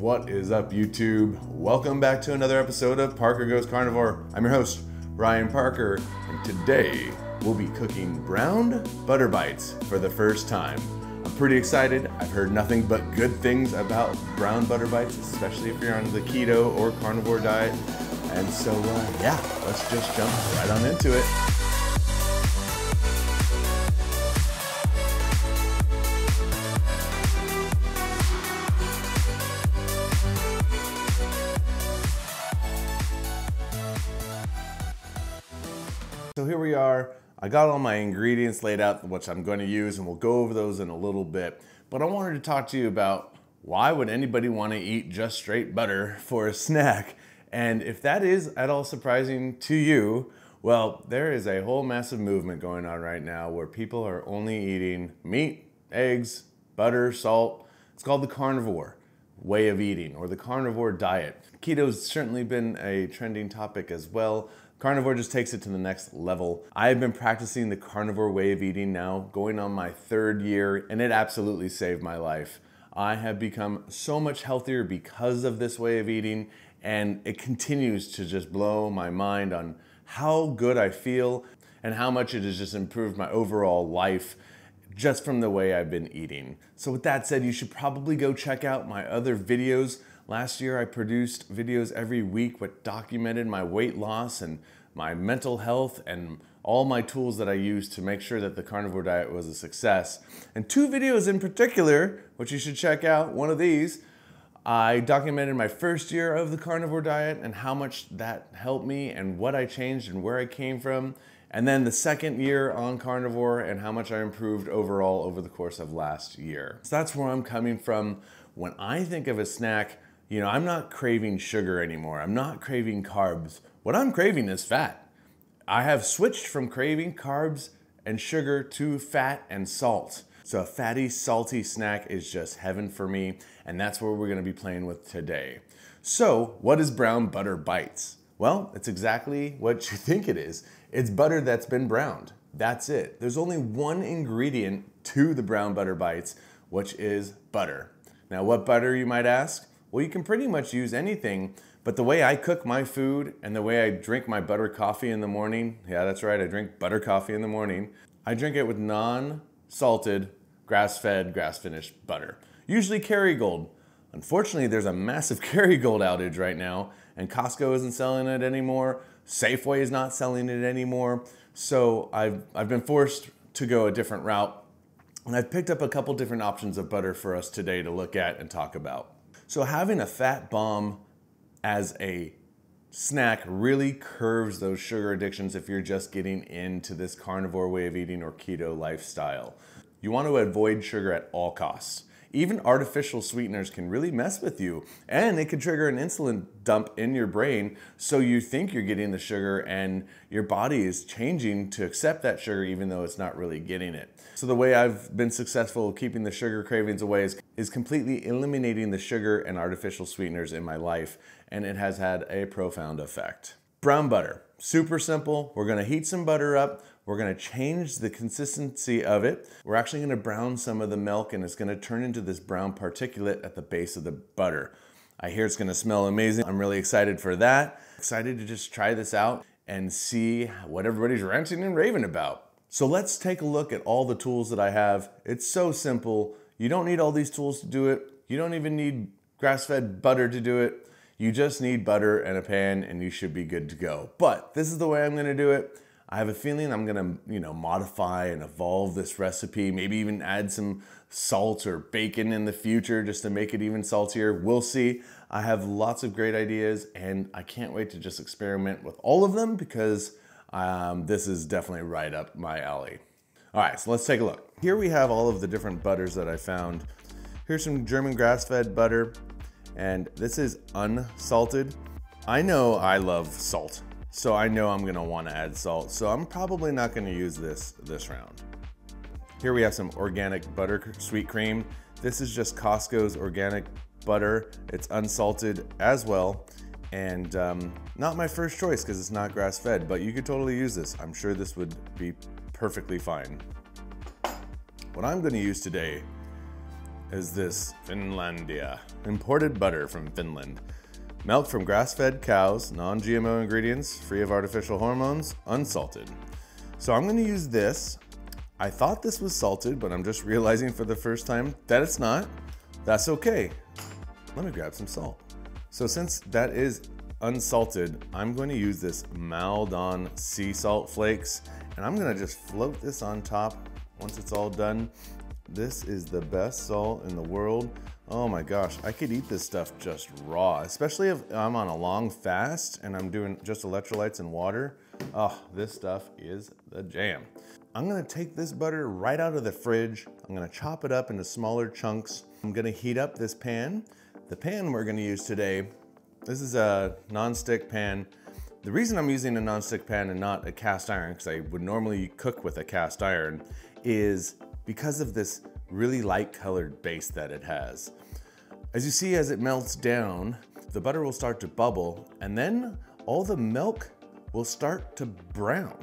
What is up, YouTube? Welcome back to another episode of Parker Goes Carnivore. I'm your host, Ryan Parker, and today we'll be cooking browned butter bites for the first time. I'm pretty excited. I've heard nothing but good things about brown butter bites, especially if you're on the keto or carnivore diet. And so, uh, yeah, let's just jump right on into it. I got all my ingredients laid out, which I'm going to use, and we'll go over those in a little bit. But I wanted to talk to you about why would anybody want to eat just straight butter for a snack? And if that is at all surprising to you, well, there is a whole massive movement going on right now where people are only eating meat, eggs, butter, salt. It's called the carnivore way of eating or the carnivore diet. Keto's certainly been a trending topic as well. Carnivore just takes it to the next level. I have been practicing the carnivore way of eating now, going on my third year, and it absolutely saved my life. I have become so much healthier because of this way of eating, and it continues to just blow my mind on how good I feel and how much it has just improved my overall life just from the way I've been eating. So with that said, you should probably go check out my other videos. Last year I produced videos every week which documented my weight loss and my mental health and all my tools that I used to make sure that the carnivore diet was a success. And two videos in particular, which you should check out, one of these, I documented my first year of the carnivore diet and how much that helped me and what I changed and where I came from. And then the second year on carnivore and how much I improved overall over the course of last year. So that's where I'm coming from. When I think of a snack, you know, I'm not craving sugar anymore. I'm not craving carbs. What I'm craving is fat. I have switched from craving carbs and sugar to fat and salt. So a fatty, salty snack is just heaven for me, and that's what we're gonna be playing with today. So, what is brown butter bites? Well, it's exactly what you think it is. It's butter that's been browned. That's it. There's only one ingredient to the brown butter bites, which is butter. Now, what butter, you might ask? Well, you can pretty much use anything, but the way I cook my food and the way I drink my butter coffee in the morning, yeah, that's right, I drink butter coffee in the morning. I drink it with non salted, grass fed, grass finished butter, usually Kerrygold. Unfortunately, there's a massive Kerrygold outage right now, and Costco isn't selling it anymore. Safeway is not selling it anymore. So I've, I've been forced to go a different route. And I've picked up a couple different options of butter for us today to look at and talk about. So having a fat bomb as a snack really curves those sugar addictions if you're just getting into this carnivore way of eating or keto lifestyle. You want to avoid sugar at all costs. Even artificial sweeteners can really mess with you and it can trigger an insulin dump in your brain so you think you're getting the sugar and your body is changing to accept that sugar even though it's not really getting it. So the way I've been successful keeping the sugar cravings away is, is completely eliminating the sugar and artificial sweeteners in my life and it has had a profound effect. Brown butter, super simple. We're gonna heat some butter up. We're gonna change the consistency of it. We're actually gonna brown some of the milk and it's gonna turn into this brown particulate at the base of the butter. I hear it's gonna smell amazing. I'm really excited for that. Excited to just try this out and see what everybody's ranting and raving about. So let's take a look at all the tools that I have. It's so simple. You don't need all these tools to do it. You don't even need grass-fed butter to do it. You just need butter and a pan and you should be good to go. But this is the way I'm gonna do it. I have a feeling I'm gonna, you know, modify and evolve this recipe, maybe even add some salt or bacon in the future just to make it even saltier. We'll see. I have lots of great ideas and I can't wait to just experiment with all of them because um, this is definitely right up my alley. All right, so let's take a look. Here we have all of the different butters that I found. Here's some German grass-fed butter, and this is unsalted. I know I love salt, so I know I'm gonna wanna add salt, so I'm probably not gonna use this this round. Here we have some organic butter sweet cream. This is just Costco's organic butter. It's unsalted as well, and um, not my first choice because it's not grass fed, but you could totally use this. I'm sure this would be perfectly fine. What I'm gonna use today is this Finlandia, imported butter from Finland. Milk from grass-fed cows, non-GMO ingredients, free of artificial hormones, unsalted. So I'm gonna use this. I thought this was salted, but I'm just realizing for the first time that it's not. That's okay. Let me grab some salt. So since that is unsalted, I'm going to use this Maldon sea salt flakes and I'm gonna just float this on top once it's all done. This is the best salt in the world. Oh my gosh, I could eat this stuff just raw, especially if I'm on a long fast and I'm doing just electrolytes and water. Oh, this stuff is the jam. I'm gonna take this butter right out of the fridge. I'm gonna chop it up into smaller chunks. I'm gonna heat up this pan. The pan we're gonna use today this is a non-stick pan. The reason I'm using a non-stick pan and not a cast iron, because I would normally cook with a cast iron, is because of this really light colored base that it has. As you see, as it melts down, the butter will start to bubble and then all the milk will start to brown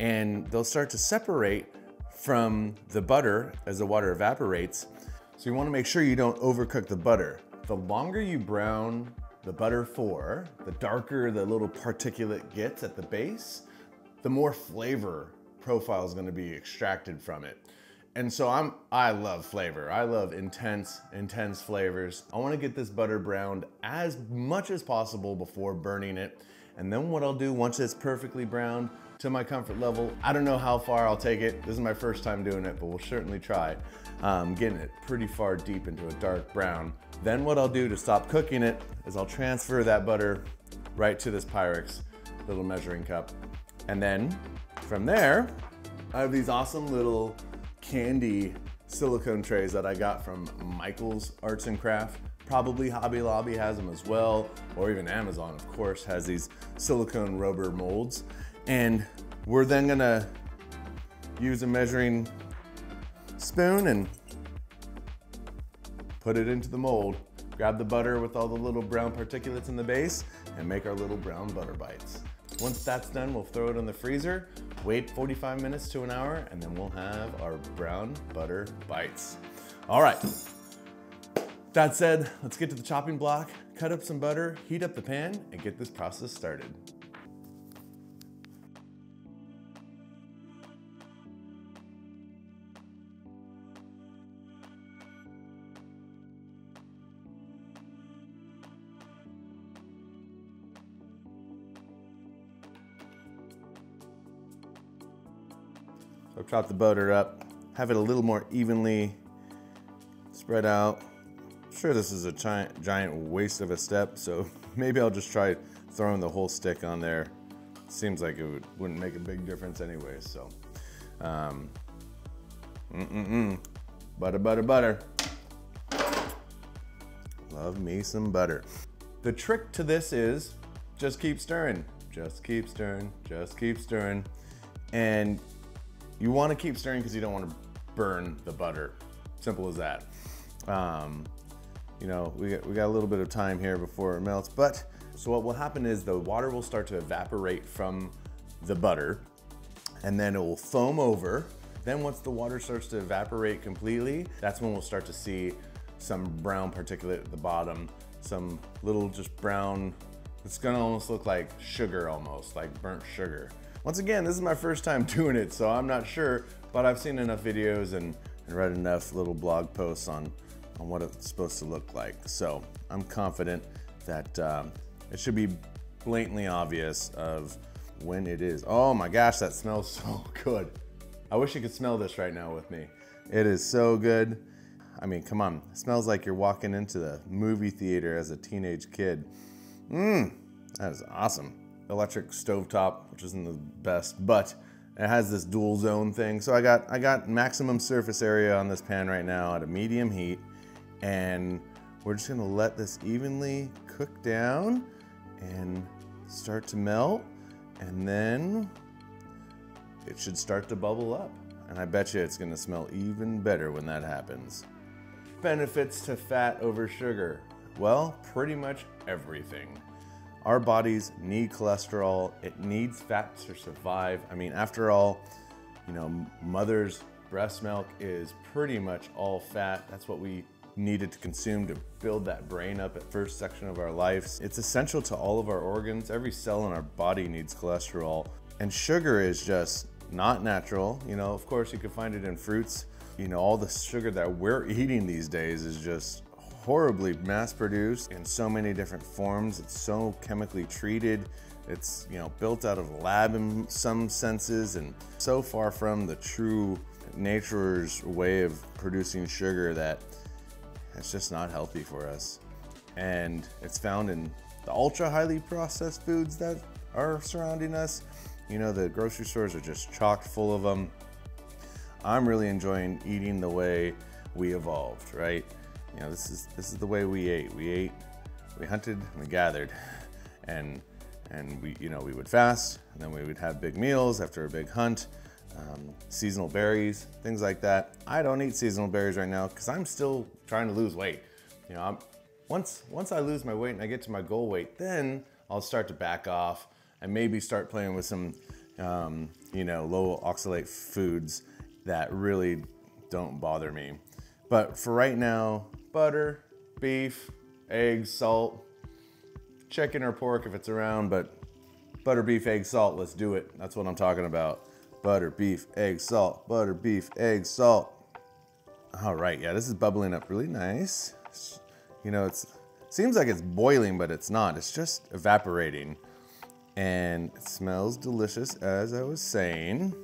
and they'll start to separate from the butter as the water evaporates. So you wanna make sure you don't overcook the butter. The longer you brown the butter for, the darker the little particulate gets at the base, the more flavor profile is gonna be extracted from it. And so I'm, I love flavor. I love intense, intense flavors. I wanna get this butter browned as much as possible before burning it. And then what I'll do once it's perfectly browned to my comfort level, I don't know how far I'll take it. This is my first time doing it, but we'll certainly try. Um, getting it pretty far deep into a dark brown. Then what I'll do to stop cooking it is I'll transfer that butter right to this Pyrex little measuring cup. And then from there, I have these awesome little candy silicone trays that I got from Michael's Arts and Craft. Probably Hobby Lobby has them as well, or even Amazon, of course, has these silicone rubber molds. And we're then gonna use a measuring spoon and put it into the mold, grab the butter with all the little brown particulates in the base, and make our little brown butter bites. Once that's done, we'll throw it in the freezer, wait 45 minutes to an hour, and then we'll have our brown butter bites. All right, that said, let's get to the chopping block, cut up some butter, heat up the pan, and get this process started. So chop the butter up, have it a little more evenly spread out. I'm sure this is a giant, giant waste of a step, so maybe I'll just try throwing the whole stick on there. Seems like it would, wouldn't make a big difference anyway, so. Um, mm-mm-mm. Butter, butter, butter. Love me some butter. The trick to this is just keep stirring. Just keep stirring, just keep stirring. And you want to keep stirring because you don't want to burn the butter. Simple as that. Um, you know, we got, we got a little bit of time here before it melts, but so what will happen is the water will start to evaporate from the butter and then it will foam over. Then once the water starts to evaporate completely, that's when we'll start to see some brown particulate at the bottom, some little just brown, it's gonna almost look like sugar almost, like burnt sugar. Once again, this is my first time doing it, so I'm not sure, but I've seen enough videos and, and read enough little blog posts on, on what it's supposed to look like. So I'm confident that um, it should be blatantly obvious of when it is. Oh my gosh, that smells so good. I wish you could smell this right now with me. It is so good. I mean, come on, it smells like you're walking into the movie theater as a teenage kid. Mmm, that is awesome electric stovetop, which isn't the best, but it has this dual zone thing. So I got, I got maximum surface area on this pan right now at a medium heat, and we're just gonna let this evenly cook down and start to melt, and then it should start to bubble up. And I bet you it's gonna smell even better when that happens. Benefits to fat over sugar. Well, pretty much everything. Our bodies need cholesterol. It needs fat to survive. I mean, after all, you know, mother's breast milk is pretty much all fat. That's what we needed to consume to build that brain up at first section of our lives. It's essential to all of our organs. Every cell in our body needs cholesterol. And sugar is just not natural. You know, of course, you can find it in fruits. You know, all the sugar that we're eating these days is just horribly mass produced in so many different forms. It's so chemically treated. It's, you know, built out of a lab in some senses and so far from the true nature's way of producing sugar that it's just not healthy for us. And it's found in the ultra highly processed foods that are surrounding us. You know, the grocery stores are just chocked full of them. I'm really enjoying eating the way we evolved, right? You know, this is this is the way we ate. We ate, we hunted, we gathered, and and we you know we would fast, and then we would have big meals after a big hunt, um, seasonal berries, things like that. I don't eat seasonal berries right now because I'm still trying to lose weight. You know, I'm, once once I lose my weight and I get to my goal weight, then I'll start to back off and maybe start playing with some, um, you know, low oxalate foods that really don't bother me. But for right now, butter, beef, eggs, salt, chicken or pork if it's around, but butter, beef, egg, salt, let's do it. That's what I'm talking about. Butter, beef, egg, salt, butter, beef, egg, salt. All right, yeah, this is bubbling up really nice. You know, it seems like it's boiling, but it's not. It's just evaporating. And it smells delicious, as I was saying.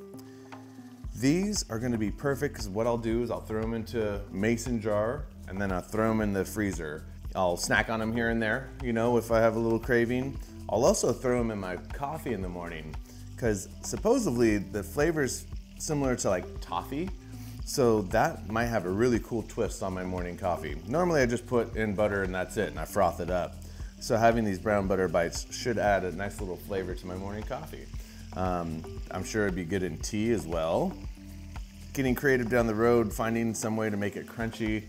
These are gonna be perfect because what I'll do is I'll throw them into mason jar and then I'll throw them in the freezer. I'll snack on them here and there, you know, if I have a little craving. I'll also throw them in my coffee in the morning because supposedly the flavor's similar to like toffee. So that might have a really cool twist on my morning coffee. Normally I just put in butter and that's it and I froth it up. So having these brown butter bites should add a nice little flavor to my morning coffee. Um, I'm sure it'd be good in tea as well. Getting creative down the road, finding some way to make it crunchy.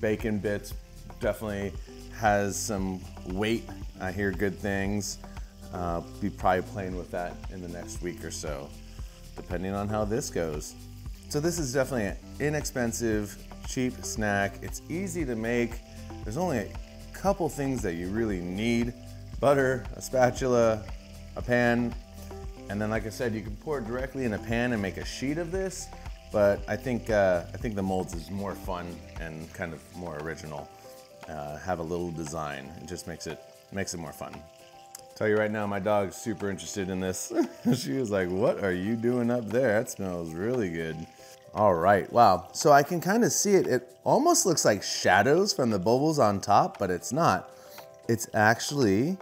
Bacon bits definitely has some weight. I hear good things. Uh, be probably playing with that in the next week or so, depending on how this goes. So this is definitely an inexpensive, cheap snack. It's easy to make. There's only a couple things that you really need. Butter, a spatula, a pan, and then like I said, you can pour it directly in a pan and make a sheet of this, but I think, uh, I think the molds is more fun and kind of more original. Uh, have a little design. It just makes it, makes it more fun. Tell you right now, my dog's super interested in this. she was like, what are you doing up there? That smells really good. All right, wow. So I can kind of see it. It almost looks like shadows from the bubbles on top, but it's not. It's actually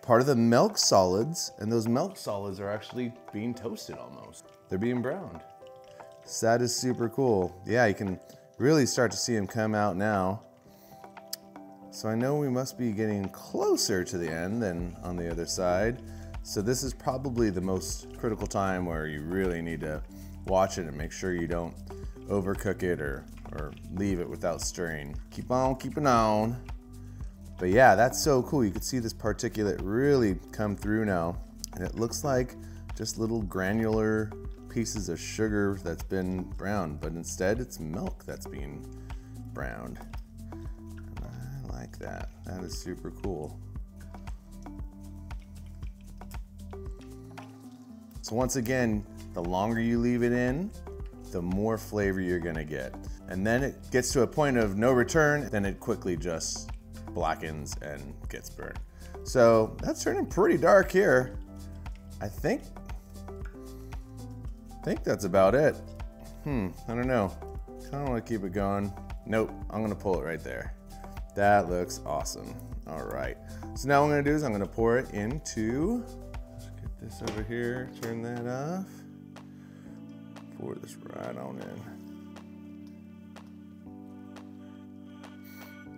part of the milk solids, and those milk solids are actually being toasted almost. They're being browned. So that is super cool. Yeah, you can really start to see them come out now. So I know we must be getting closer to the end than on the other side. So this is probably the most critical time where you really need to watch it and make sure you don't overcook it or, or leave it without stirring. Keep on keeping on. But yeah, that's so cool. You can see this particulate really come through now. And it looks like just little granular pieces of sugar that's been browned, but instead it's milk that's being browned. I like that. That is super cool. So once again, the longer you leave it in, the more flavor you're gonna get. And then it gets to a point of no return, then it quickly just blackens and gets burnt. So that's turning pretty dark here. I think, think that's about it. Hmm, I don't know. Kinda wanna keep it going. Nope, I'm gonna pull it right there. That looks awesome. All right, so now what I'm gonna do is I'm gonna pour it into, let's get this over here, turn that off pour this right on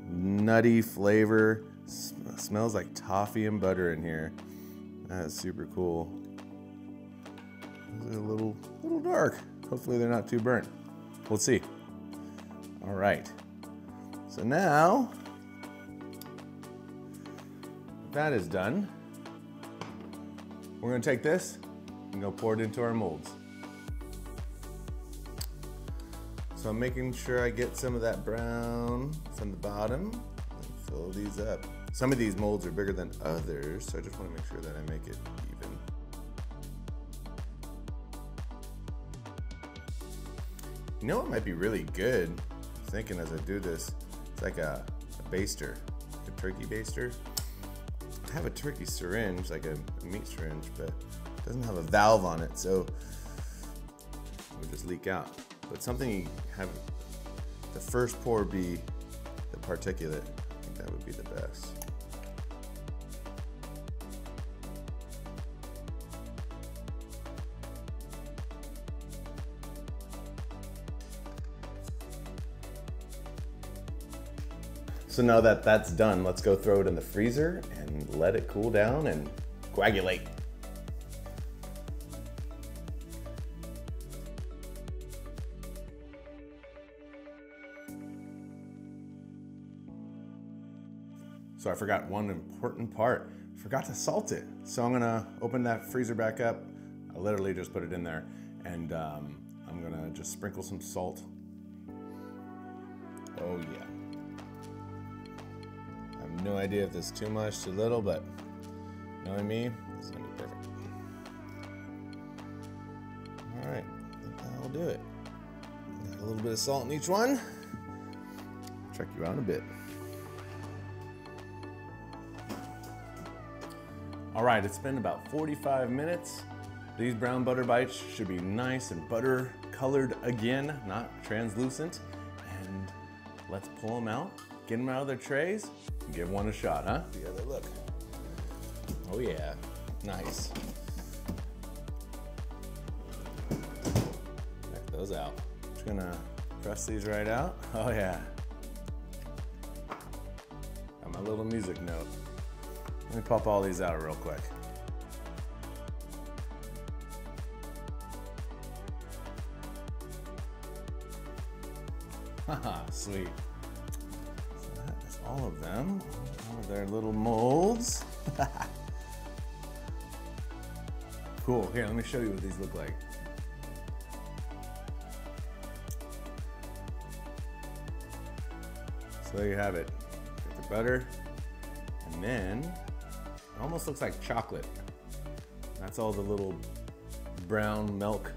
in. Nutty flavor. smells like toffee and butter in here. That's super cool. A little, little dark. Hopefully they're not too burnt. We'll see. All right. So now that is done. We're gonna take this and go pour it into our molds. So I'm making sure I get some of that brown from the bottom and fill these up. Some of these molds are bigger than others, so I just want to make sure that I make it You know what might be really good? I'm thinking as I do this, it's like a, a baster, a turkey baster. I have a turkey syringe, like a, a meat syringe, but it doesn't have a valve on it, so it would just leak out. But something you have the first pour be the particulate. I think that would be the best. So now that that's done, let's go throw it in the freezer and let it cool down and coagulate. So I forgot one important part. Forgot to salt it. So I'm gonna open that freezer back up. I literally just put it in there and um, I'm gonna just sprinkle some salt. Oh yeah. I no idea if this is too much, too little, but knowing me, is gonna be perfect. All right, that'll do it. A little bit of salt in each one. Check you out a bit. All right, it's been about 45 minutes. These brown butter bites should be nice and butter colored again, not translucent. And let's pull them out, get them out of their trays, give one a shot, huh? The other look. Oh yeah, nice. Check those out. Just gonna press these right out. Oh yeah. Got my little music note. Let me pop all these out real quick. Haha, sweet. All of them. Of their little molds. cool. Here, let me show you what these look like. So there you have it. Get the butter, and then it almost looks like chocolate. That's all the little brown milk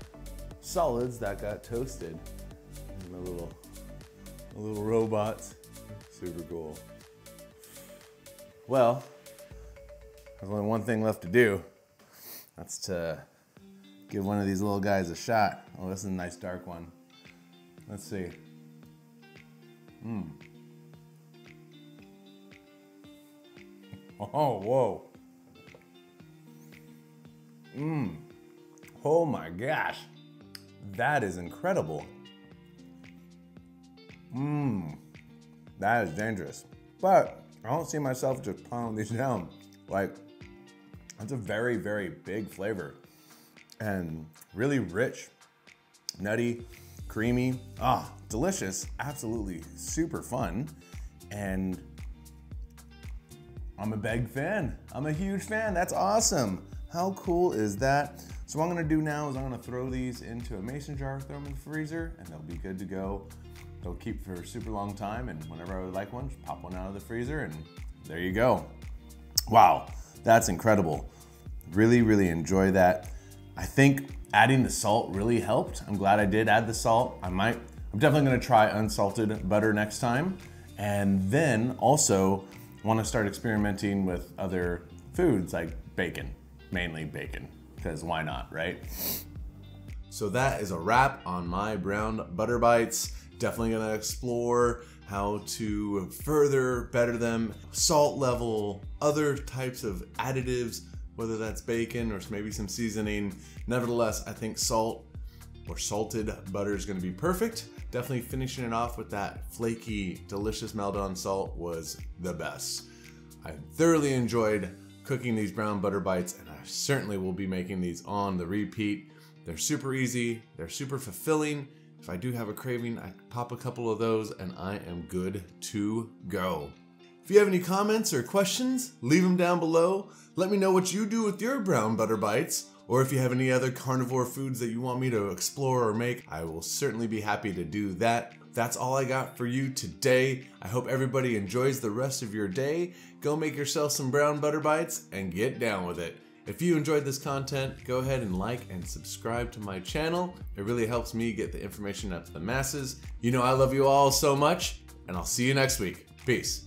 solids that got toasted. And the little, the little robots. Super cool. Well, there's only one thing left to do. That's to give one of these little guys a shot. Oh, this is a nice dark one. Let's see. Mmm. Oh, whoa. Mmm. Oh my gosh. That is incredible. Mmm. That is dangerous. But I don't see myself just pounding these down. Like, that's a very, very big flavor and really rich, nutty, creamy. Ah, delicious. Absolutely super fun. And I'm a big fan. I'm a huge fan. That's awesome. How cool is that? So what I'm gonna do now is I'm gonna throw these into a mason jar, throw them in the freezer, and they'll be good to go. They'll keep for a super long time, and whenever I would like one, just pop one out of the freezer, and there you go. Wow, that's incredible. Really, really enjoy that. I think adding the salt really helped. I'm glad I did add the salt. I might, I'm definitely gonna try unsalted butter next time. And then also, want to start experimenting with other foods like bacon, mainly bacon, because why not, right? So that is a wrap on my brown butter bites. Definitely gonna explore how to further better them, salt level, other types of additives, whether that's bacon or maybe some seasoning. Nevertheless, I think salt or salted butter is gonna be perfect. Definitely finishing it off with that flaky, delicious Maldon salt was the best. I thoroughly enjoyed cooking these brown butter bites and I certainly will be making these on the repeat. They're super easy, they're super fulfilling. If I do have a craving, I pop a couple of those and I am good to go. If you have any comments or questions, leave them down below. Let me know what you do with your brown butter bites or if you have any other carnivore foods that you want me to explore or make, I will certainly be happy to do that. That's all I got for you today. I hope everybody enjoys the rest of your day. Go make yourself some brown butter bites and get down with it. If you enjoyed this content, go ahead and like and subscribe to my channel. It really helps me get the information out to the masses. You know I love you all so much, and I'll see you next week. Peace.